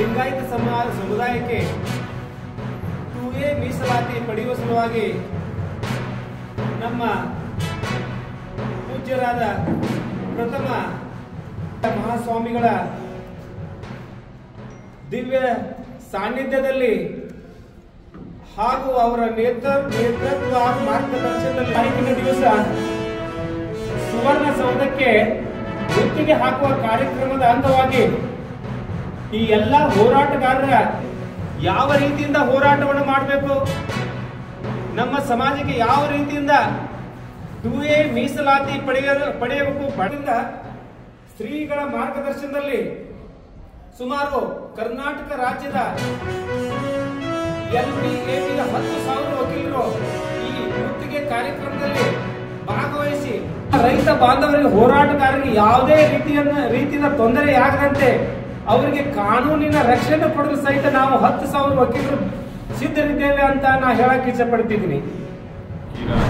ಲಿಂಗಾಯತ ಸಮಾಜ ಸಮುದಾಯಕ್ಕೆ to A ಮೀಸಲಾತಿ ಪಡೆಯುವ ಸಲುವಾಗಿ ನಮ್ಮ ಪೂಜ್ಯರಾದ ಪ್ರಥಮ ಮಹಾಸ್ವಾಮಿಗಳ ದಿವ್ಯ ಸಾನ್ನಿಧ್ಯದಲ್ಲಿ ಹಾಗೂ ಅವರ ನೇತೃ ನೇತೃತ್ವ ಹಾಗೂ ಮಾರ್ಗದರ್ಶನದಲ್ಲಿ ದಿವಸ ಸುವರ್ಣ ಸೌಧಕ್ಕೆ ಗುತ್ತಿಗೆ ಹಾಕುವ ಕಾರ್ಯಕ್ರಮದ ಅಂಗವಾಗಿ ಈ ಎಲ್ಲ ಹೋರಾಟಗಾರರ ಯಾವ ರೀತಿಯಿಂದ ಹೋರಾಟವನ್ನು ಮಾಡಬೇಕು? ನಮ್ಮ ಸಮಾಜಕ್ಕೆ ಯಾವ ರೀತಿಯಿಂದ ದೂಯೆ ಮೀಸಲಾತಿ ಪಡೆಯ, ಪಡೆಯಬೇಕು? ಪಡೆದ ಸ್ತ್ರೀಗಳ ಮಾರ್ಗದರ್ಶನದಲ್ಲಿ ಸುಮಾರು ಕರ್ನಾಟಕ ರಾಜ್ಯದ ಎಲ್ ಪಿ ಎಪಿಯ ಹತ್ತು ಸಾವಿರ ವಕೀಲರು ಈ ಗುತ್ತಿಗೆ ಕಾರ್ಯಕ್ರಮದಲ್ಲಿ ಭಾಗವಹಿಸಿ, ರೈತ ಬಾಂಧವರಿಗೆ ಹೋರಾಟಗಾರರಿಗೆ ಯಾವುದೇ ರೀತಿಯನ್ನ ರೀತಿಯ ತೊಂದರೆಯಾಗದಂತೆ ಅವರಿಗೆ ಕಾನೂನಿನ ರಕ್ಷಣೆ ಕೊಡಲು ಸಹಿತ ನಾವು ಹತ್ತು ಸಾವಿರ ವಕೀಲರು ಸಿದ್ಧರಿದ್ದೇವೆ ಅಂತ ನಾ ಹೇಳಕ್ ಇಚ್ಛೆ ಪಡ್ತಿದ್ದೀನಿ.